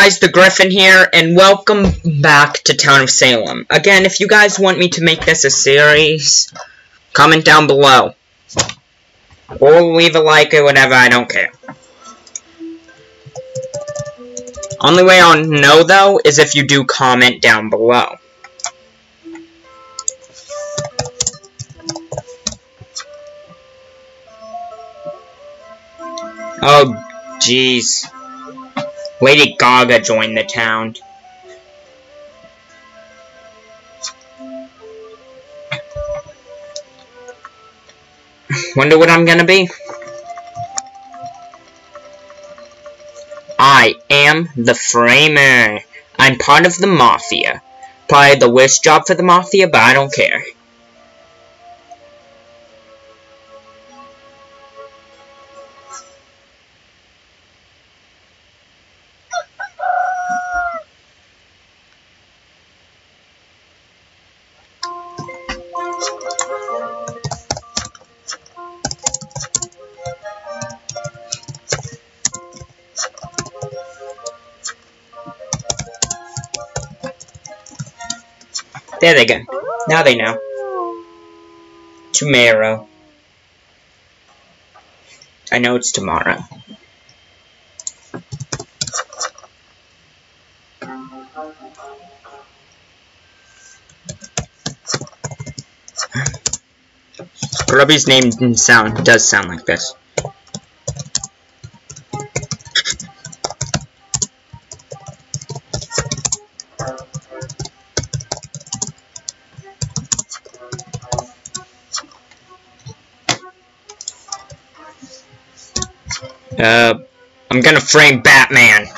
guys, the Griffin here, and welcome back to Town of Salem. Again, if you guys want me to make this a series, comment down below. Or leave a like or whatever, I don't care. Only way I'll know, though, is if you do comment down below. Oh, jeez. Lady Gaga joined the town. Wonder what I'm gonna be? I am the Framer. I'm part of the Mafia. Probably the worst job for the Mafia, but I don't care. There they go. Now they know. Oh. Tomorrow. I know it's tomorrow. Grubby's name sound does sound like this. Uh, I'm gonna frame Batman.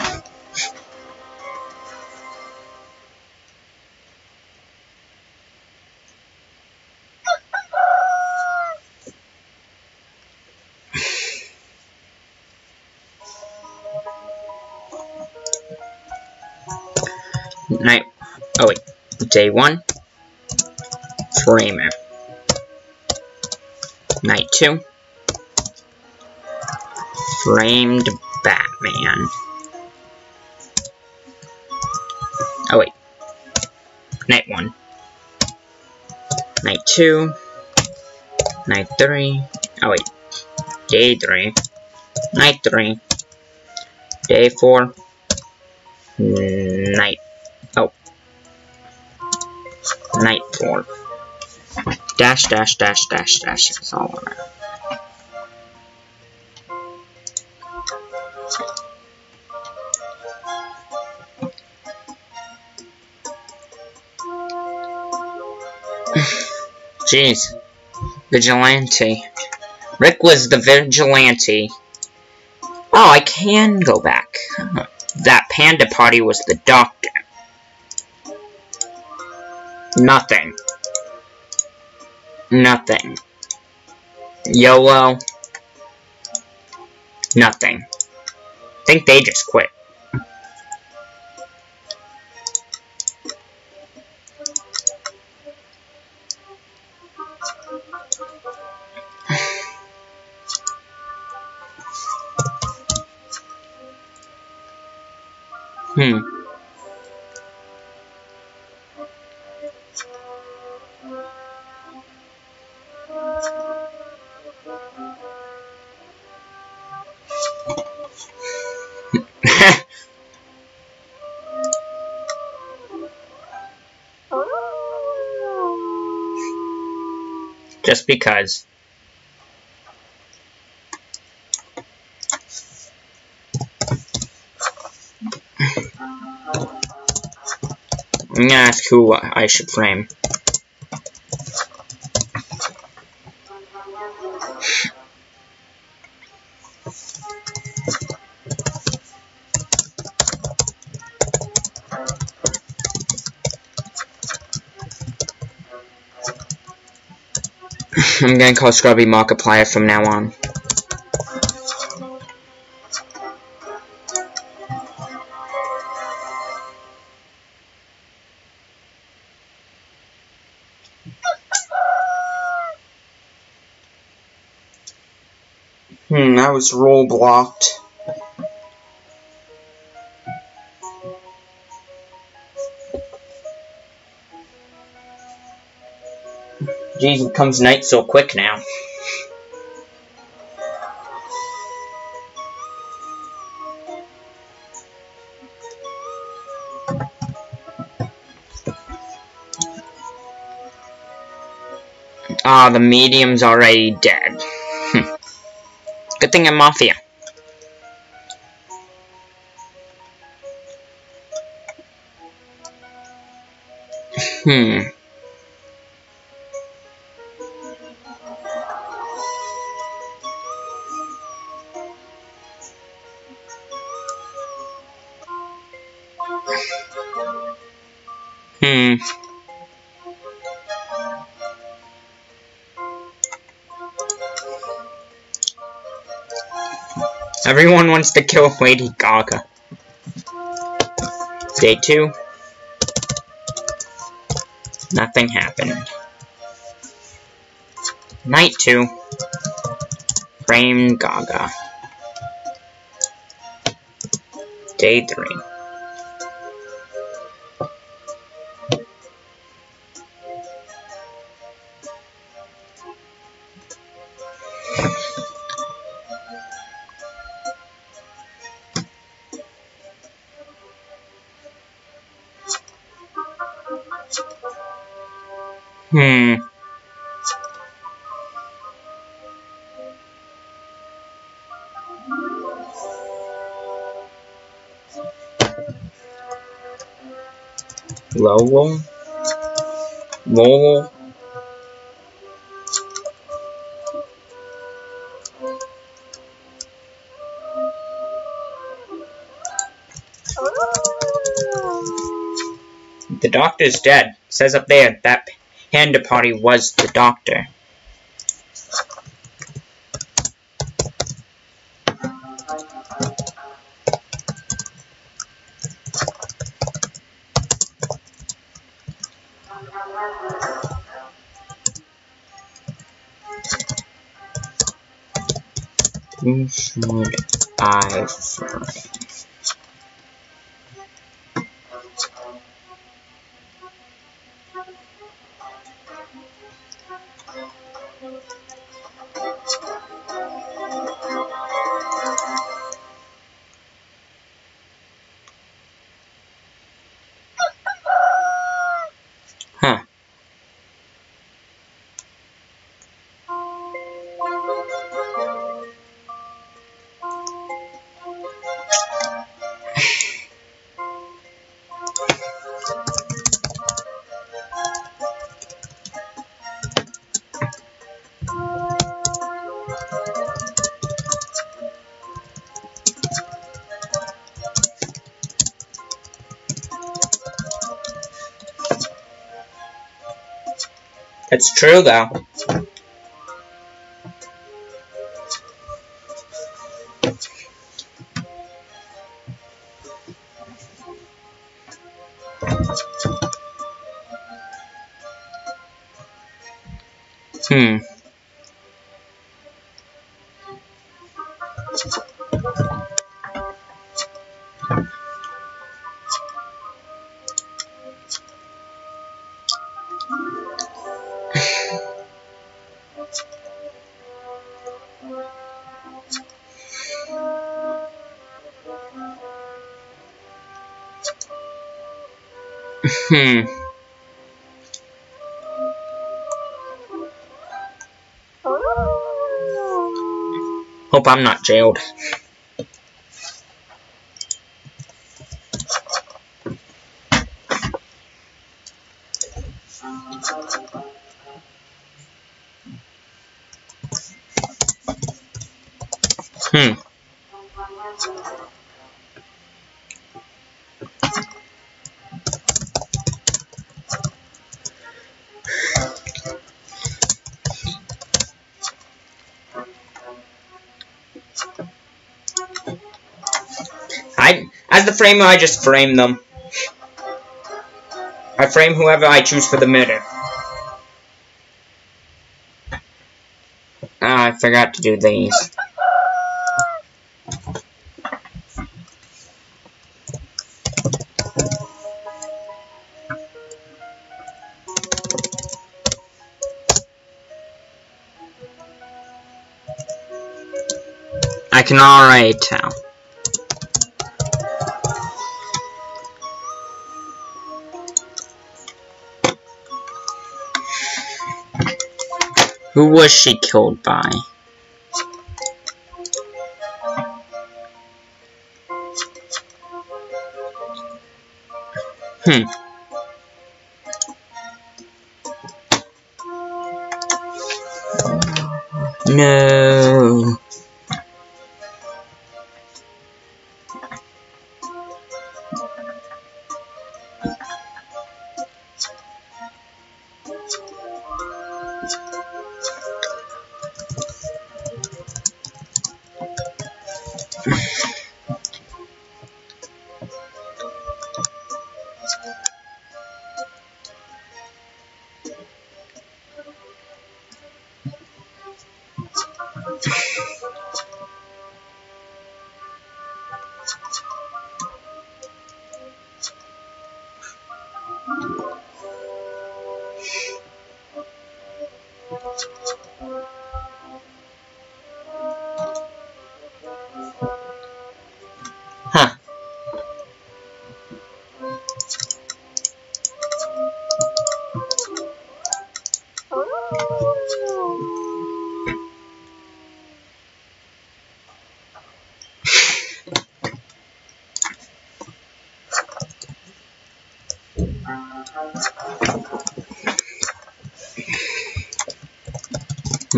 Night. Oh wait. Day one. Framer. Night two framed Batman. Oh wait. Night 1. Night 2. Night 3. Oh wait. Day 3. Night 3. Day 4. Night. Oh. Night 4. Dash, dash, dash, dash, dash. It's all around. Jeez. Vigilante. Rick was the vigilante. Oh, I can go back. That panda party was the doctor. Nothing. Nothing. YOLO. Nothing. I think they just quit. Hmm. Just because. I'm gonna ask who I should frame. I'm gonna call Scrubby Markiplier from now on. was role blocked. Jeez, comes night so quick now. Ah, the medium's already dead. Good thing I'm. Hmm. Hmm. Wants to kill Lady Gaga. Day two. Nothing happened. Night two. Frame Gaga. Day three. Hmm. Lowell? Lowell? The doctor's dead. says up there that Panda Party was the doctor. It's true, though. Hmm. Hmm. Hope I'm not jailed. As the framer, I just frame them. I frame whoever I choose for the minute. Ah, I forgot to do these. I can already tell. Who was she killed by? Hmm. No.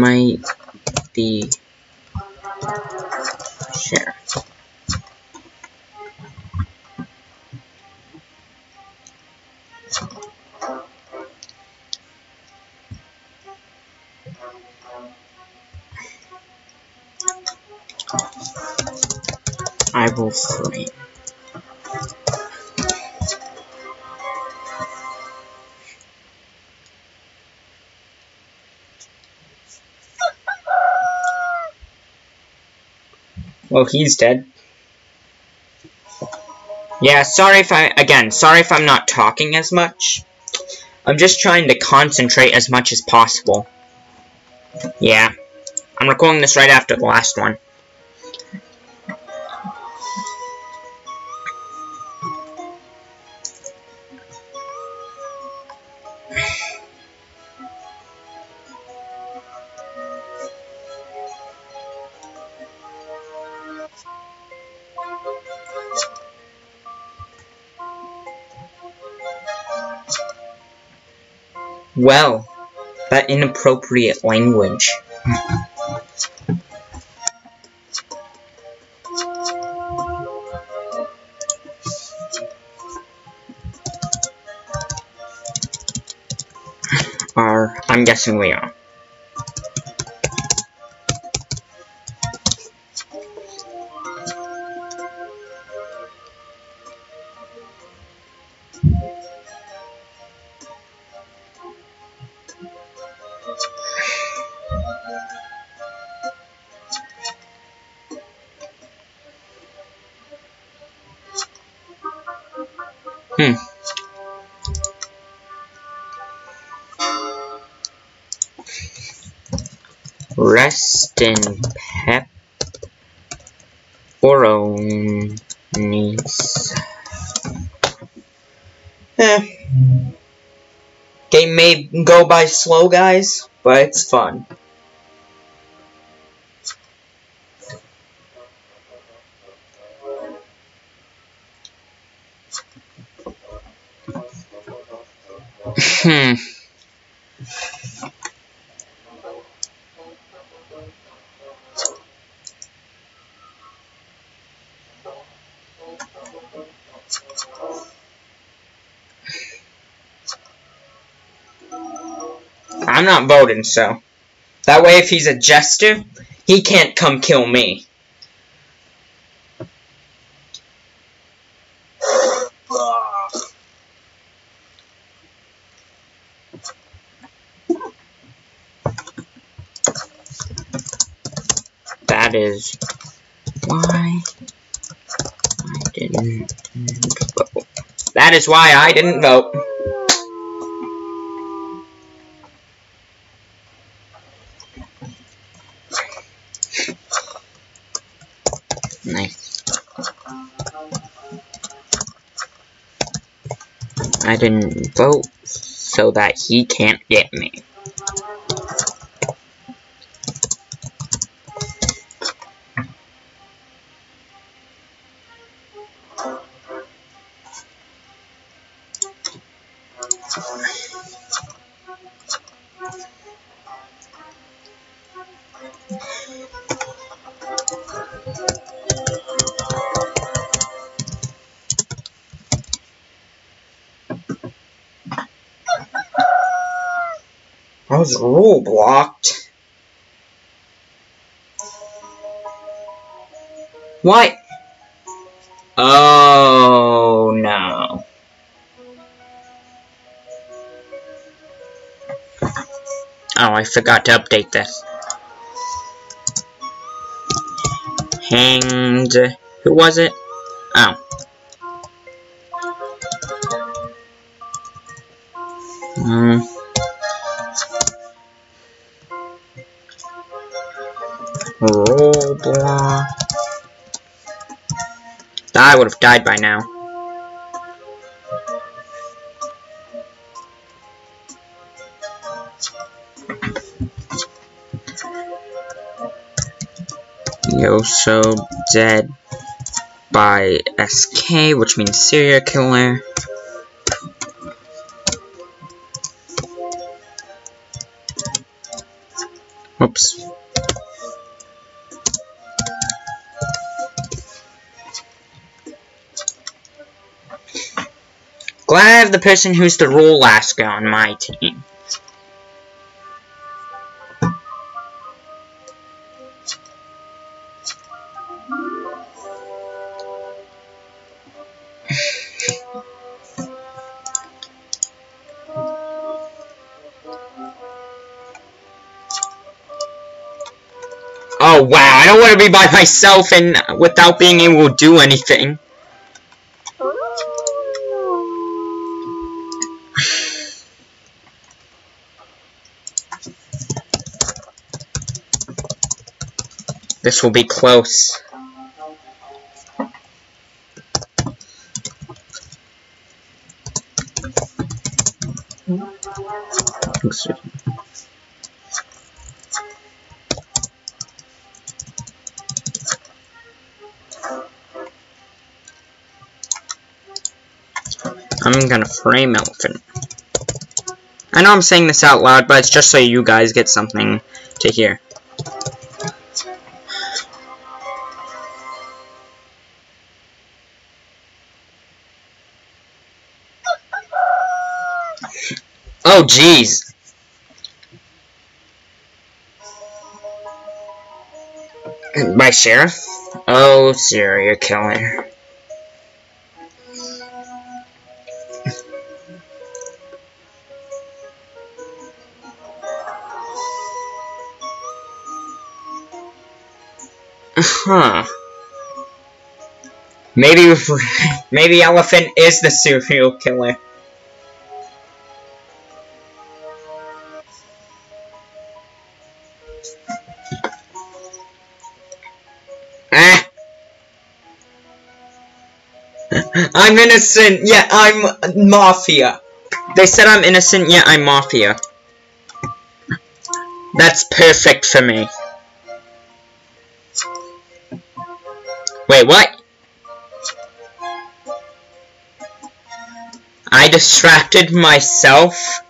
Might be share. I will frame. Well, he's dead. Yeah, sorry if I, again, sorry if I'm not talking as much. I'm just trying to concentrate as much as possible. Yeah. I'm recording this right after the last one. Well, that inappropriate language. Are, I'm guessing we are. Rest in pep. Oronis. Eh. Game may go by slow, guys, but it's fun. Hmm. I'm not voting, so. That way, if he's a jester, he can't come kill me. That is why I didn't vote. That is why I didn't vote. I didn't vote so that he can't get me. Was role blocked. What? Oh no. Oh, I forgot to update this. Hanged. Who was it? Oh. Hmm. Roblox. I would have died by now. Yoso dead by SK, which means serial killer. The person who's the rule Alaska on my team. Oh wow, I don't want to be by myself and without being able to do anything. This will be close. I'm gonna frame elephant. I know I'm saying this out loud, but it's just so you guys get something to hear. Oh, jeez. By sheriff? Oh, serial killer. Huh. Maybe, maybe Elephant is the serial killer. I'm innocent, yet I'm Mafia. They said I'm innocent, yet I'm Mafia. That's perfect for me. Wait, what? I distracted myself?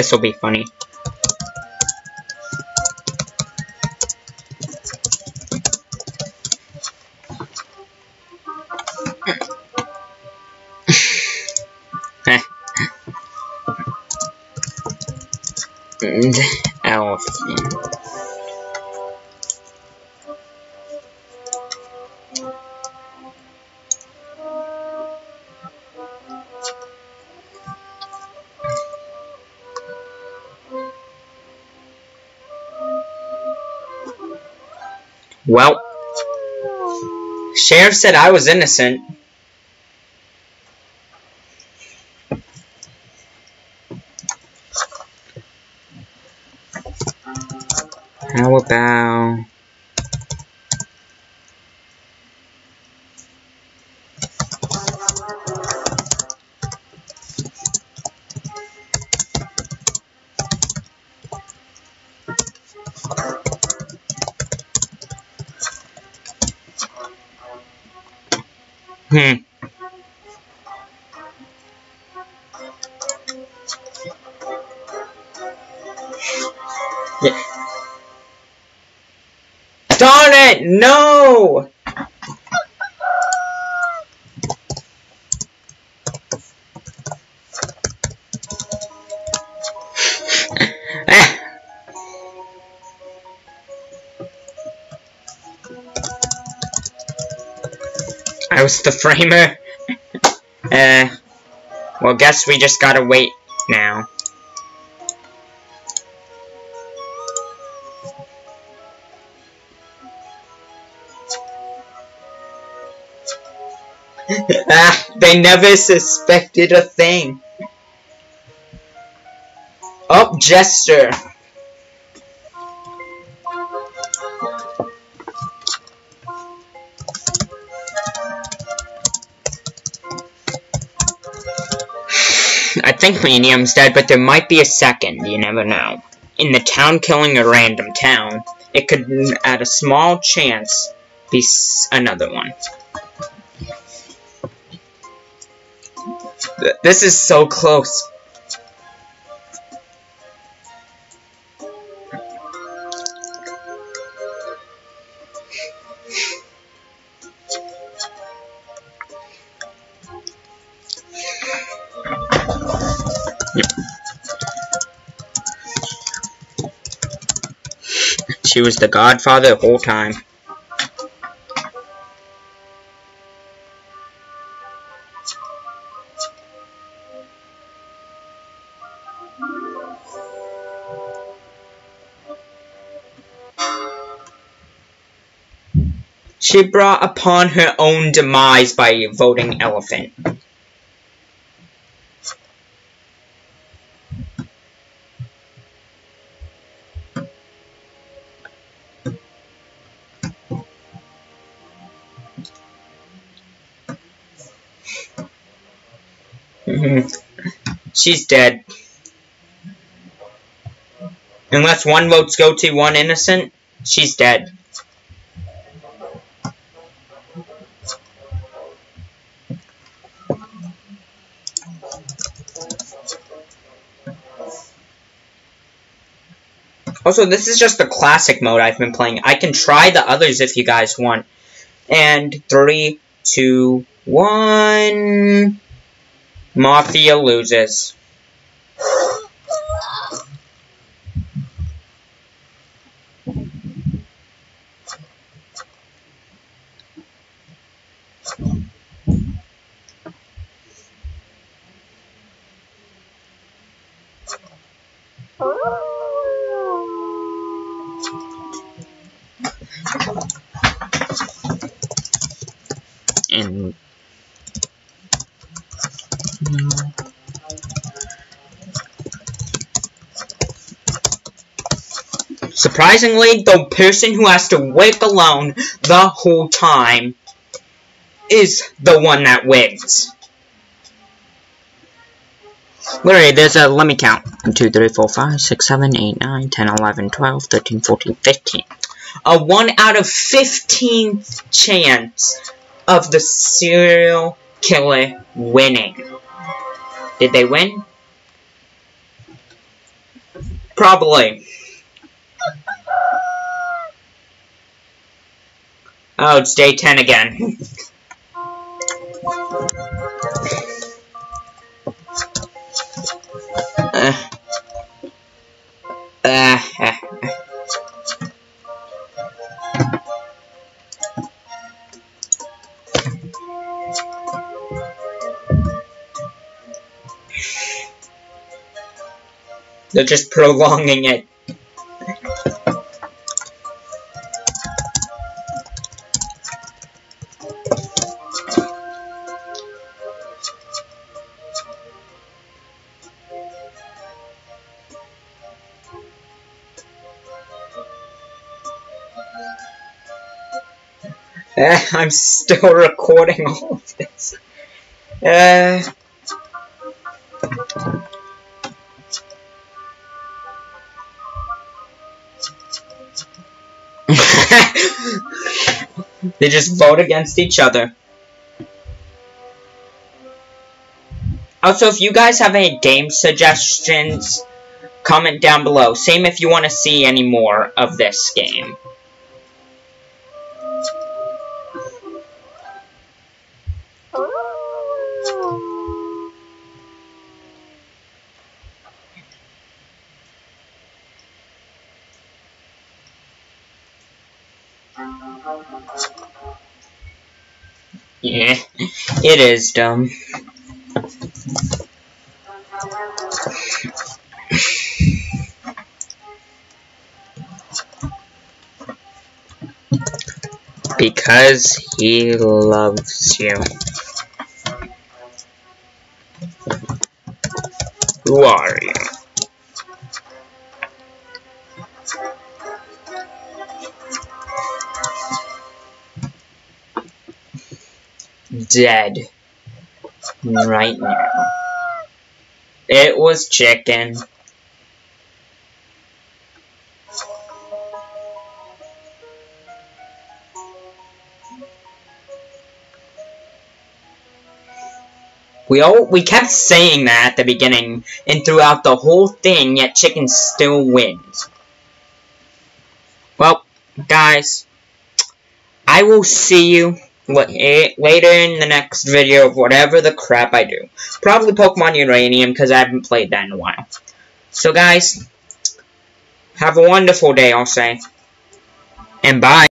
This will be funny. and elephant. Well, Sheriff said I was innocent. Hmm. Yeah. Darn it! No! Was the framer. uh, well, guess we just gotta wait now. ah, they never suspected a thing. Oh, Jester. Think Medium's dead, but there might be a second, you never know. In the town killing a random town, it could, at a small chance, be another one. This is so close. She was the godfather the whole time. She brought upon her own demise by voting elephant. She's dead. Unless one votes go to one innocent, she's dead. Also, this is just the classic mode I've been playing. I can try the others if you guys want. And three, two, one. Mafia loses. Surprisingly, the person who has to wait alone the whole time is the one that wins. Literally, there's a, let me count. 1, 2, 3, 4, 5, 6, 7, 8, 9, 10, 11, 12, 13, 14, 15. A 1 out of 15 chance of the serial killer winning. Did they win? Probably. Oh, it's day 10 again. uh. Uh. They're just prolonging it. Eh, I'm still recording all of this. Uh, they just vote against each other. Also, if you guys have any game suggestions, comment down below. Same if you want to see any more of this game. Yeah, it is dumb. Because he loves you. Who are you? Dead. Right now. It was chicken. We all we kept saying that at the beginning and throughout the whole thing, yet chicken still wins. Well, guys, I will see you Eh, later in the next video of whatever the crap I do. Probably Pokemon Uranium, because I haven't played that in a while. So, guys, have a wonderful day, I'll say. And bye.